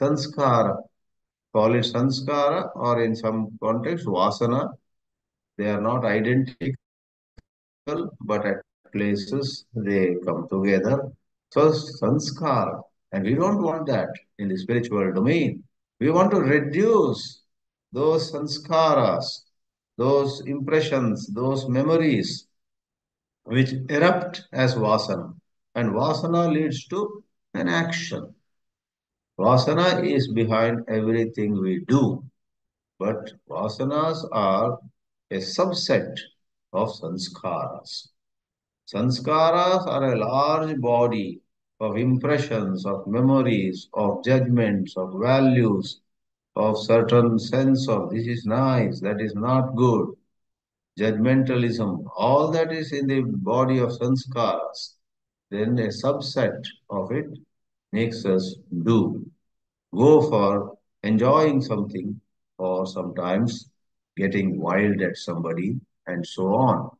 sanskara. Call it sanskara or in some context vasana. They are not identical, but at places they come together. So sanskara. And we don't want that in the spiritual domain. We want to reduce those sanskaras, those impressions, those memories which erupt as vasana. And vasana leads to an action. Vasana is behind everything we do, but vasanas are a subset of sanskaras. Sanskaras are a large body of impressions, of memories, of judgments, of values, of certain sense of this is nice, that is not good, judgmentalism, all that is in the body of sanskaras, then a subset of it makes us do, go for enjoying something or sometimes getting wild at somebody and so on.